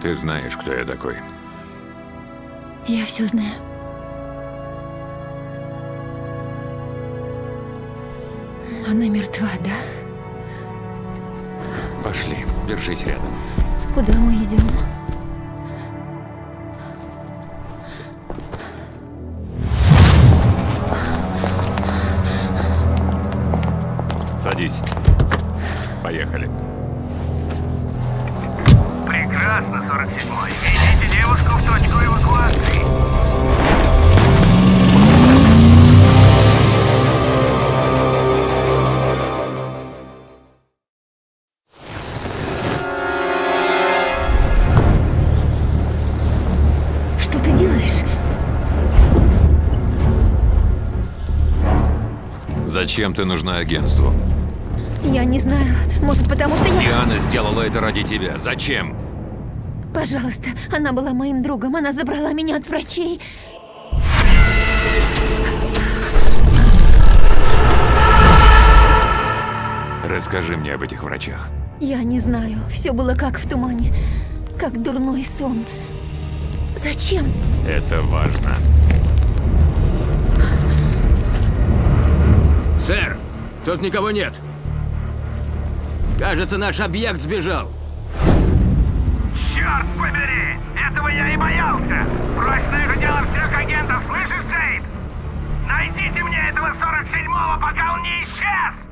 Ты знаешь, кто я такой. Я все знаю. Она мертва, да? Пошли, держись рядом. Куда мы идем? Садись. Поехали. Прекрасно, 47-й. Ведите девушку в точку эвакуации. Что ты делаешь? Зачем ты нужна агентству? Я не знаю. Может, потому что я... Диана сделала это ради тебя. Зачем? Пожалуйста, она была моим другом. Она забрала меня от врачей. Расскажи мне об этих врачах. Я не знаю. Все было как в тумане. Как дурной сон. Зачем? Это важно. Сэр, тут никого нет. Кажется, наш объект сбежал. Этого 47-го, пока он не исчез!